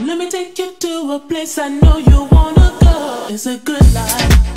Let me take you to a place I know you wanna go. It's a good life.